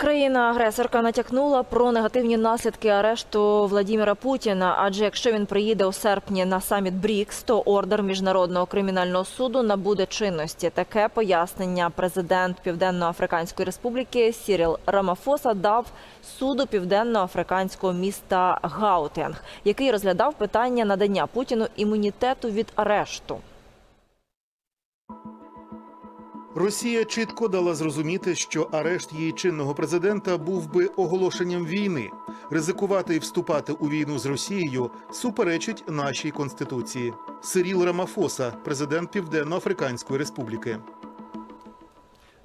Країна-агресорка натякнула про негативні наслідки арешту Владіміра Путіна. Адже якщо він приїде у серпні на саміт БРІКС, то ордер міжнародного кримінального суду набуде чинності. Таке пояснення президент Південно-Африканської Республіки Сіріл Рамафоса дав суду південно-африканського міста Гаутенг, який розглядав питання надання Путіну імунітету від арешту. Росія чітко дала зрозуміти, що арешт її чинного президента був би оголошенням війни. Ризикувати і вступати у війну з Росією суперечить нашій конституції. Сиріл Рамафоса, президент Південно-Африканської Республіки.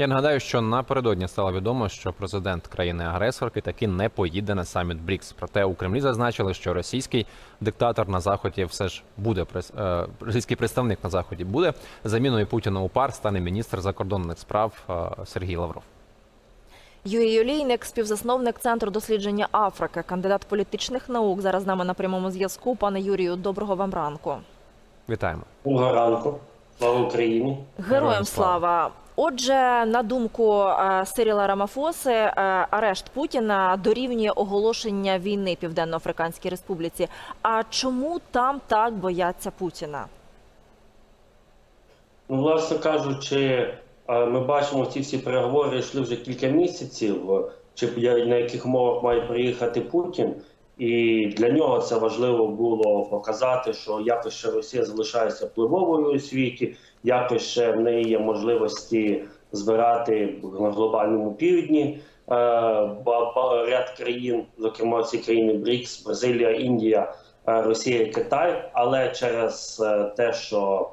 Я нагадаю, що напередодні стало відомо, що президент країни-агресорки таки не поїде на саміт БРІКС. Проте у Кремлі зазначили, що російський диктатор на заході все ж буде е, російський представник на заході буде заміною Путіна у пар стане міністр закордонних справ е, Сергій Лавров. Юрій Олійник, співзасновник Центру дослідження Африки, кандидат політичних наук. Зараз з нами на прямому зв'язку. Пане Юрію, доброго вам ранку. Вітаємо. Доброго ранку. Слава Україні. Героям Героям слава. Отже, на думку е, Сиріла Рамафоси, е, арешт Путіна дорівнює оголошення війни Південно-Африканській Республіці. А чому там так бояться Путіна? Ну, власне кажучи, е, ми бачимо, ці всі переговори йшли вже кілька місяців, чи на яких умовах має приїхати Путін. І для нього це важливо було показати, що якось ще Росія залишається впливовою у світі, якось ще в неї є можливості збирати на глобальному півдні е, ряд країн, зокрема ці країни БРІКС, Бразилія, Індія, е, Росія Китай. Але через е, те, що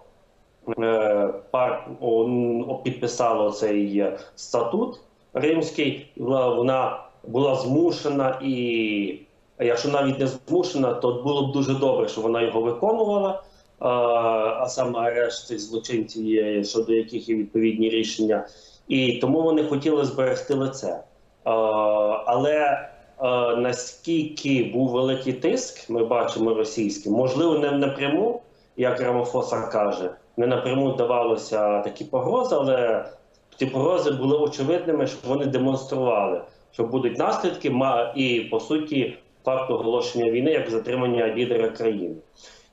е, пар о, підписала цей е, статут римський, вона була змушена і. А якщо навіть не змушена, то було б дуже добре, що вона його виконувала. А саме арешт цих злочинців, є, щодо яких є відповідні рішення, і тому вони хотіли зберегти лице. Але наскільки був великий тиск, ми бачимо російський, можливо, не напряму, як Рамофоса каже, не напряму давалося такі погрози, але ті погрози були очевидними, що вони демонстрували, що будуть наслідки, і по суті факт оголошення війни як затримання лідера країни.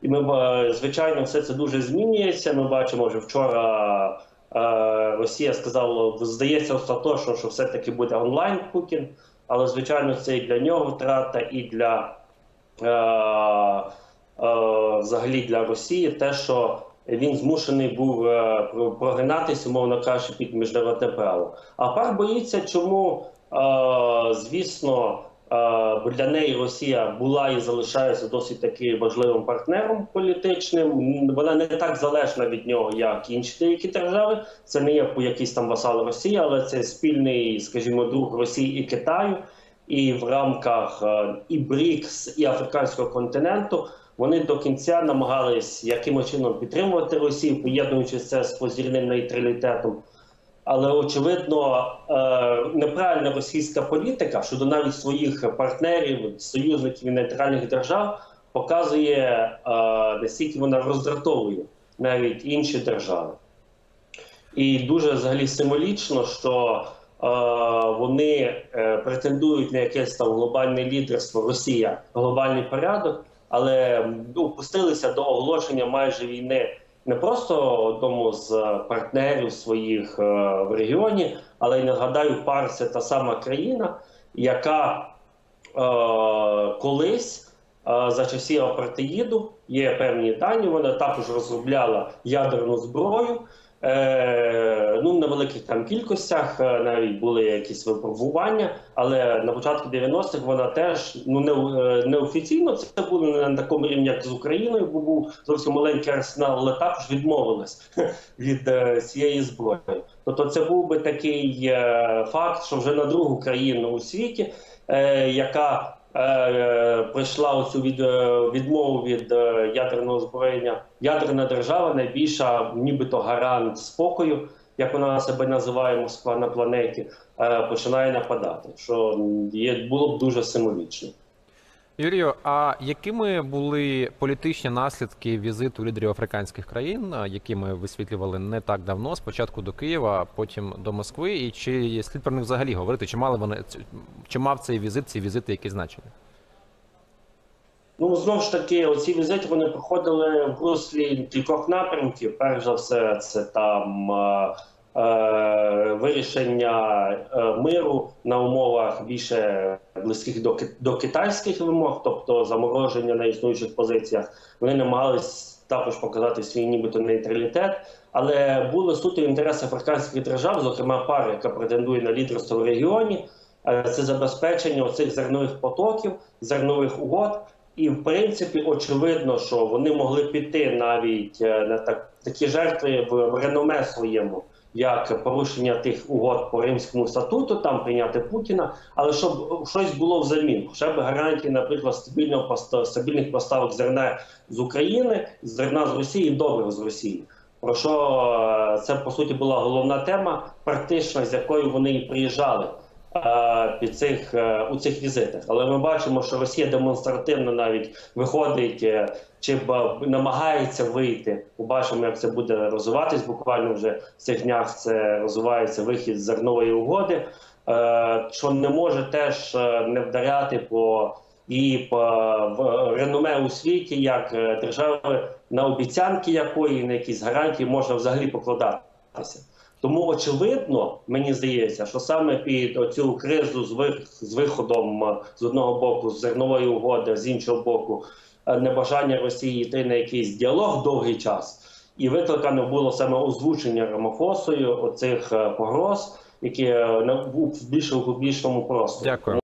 І ми звичайно все це дуже змінюється. Ми бачимо, що вчора е, Росія сказала, здається остаточно, що все-таки буде онлайн Путін, але звичайно це і для нього втрата, і для е, е, взагалі для Росії те, що він змушений був е, прогинатися, умовно кажучи, під міжнародне право. А пар боїться, чому, е, звісно, е, для неї Росія була і залишається досить таки важливим партнером політичним. Вона не так залежна від нього, як інші деякі держави. Це не є якийсь там васал Росії, але це спільний, скажімо, друг Росії і Китаю. І в рамках і БРІКС, і африканського континенту вони до кінця намагались якимось чином підтримувати Росію, поєднуючи це з позірним нейтралітетом. Але очевидно, е, неправильна російська політика щодо навіть своїх партнерів, союзників і нейтральних держав показує е, наскільки вона роздратовує навіть інші держави. І дуже взагалі символічно, що е, вони претендують на якесь там глобальне лідерство Росія, глобальний порядок, але ну, опустилися до оголошення майже війни не просто одному з партнерів своїх е, в регіоні, але й нагадаю, пар це та сама країна, яка е, колись е, за часів апартеїду є певні дані. Вона також розробляла ядерну зброю. Е, ну, на великих там кількостях е, навіть були якісь випробування, але на початку 90-х вона теж ну не, е, неофіційно це було на такому рівні, як з Україною, бо був зовсім маленький арсенал, але також відмовилась від цієї зброї. Тобто, це був би такий факт, що вже на другу країну у світі, яка пройшла оцю від, е, відмову від е, ядерного зброєння. Ядерна держава найбільша, нібито гарант спокою, як вона себе називає на планеті, е, починає нападати. Що є було б дуже символічно. Юрію, а якими були політичні наслідки візиту лідерів африканських країн, які ми висвітлювали не так давно, спочатку до Києва, потім до Москви? І чи слід про них взагалі говорити? Чи мали вони чи мав цей візит, ці візити якісь значення? Ну знову ж таки, оці візити вони проходили в руслі кількох напрямків. Перш за все, це там вирішення е, миру на умовах більше близьких до, до китайських вимог, тобто замороження на існуючих позиціях. Вони намагались також показати свій нібито нейтралітет, але були суто інтереси африканських держав, зокрема пари, яка претендує на лідерство в регіоні. Е, Це забезпечення оцих зернових потоків, зернових угод. І в принципі очевидно, що вони могли піти навіть е, на так такі жертви в реноме своєму, як порушення тих угод по римському статуту, там прийняти Путіна, але щоб щось було взамін, хоча б гарантії, наприклад, стабільного стабільних поставок зерна з України, зерна з Росії, добрив з Росії. Про що е, це по суті була головна тема, практично з якою вони і приїжджали під цих е, у цих візитах. Але ми бачимо, що Росія демонстративно навіть виходить е, чи намагається вийти. Побачимо, як це буде розвиватись. Буквально вже в цих днях це розвивається вихід з зернової угоди, е, що не може теж е, не вдаряти по. І по реноме у світі як е, держави, на обіцянки якої на якісь гарантії можна взагалі покладатися. Тому очевидно, мені здається, що саме під оцю кризу з вих- з виходом е, з одного боку з зернової угоди, з іншого боку, е, небажання Росії йти на якийсь діалог довгий час, і викликано було саме озвучення Рамофосою оцих е, погроз, які на в більшому публічному просторі. Дякую.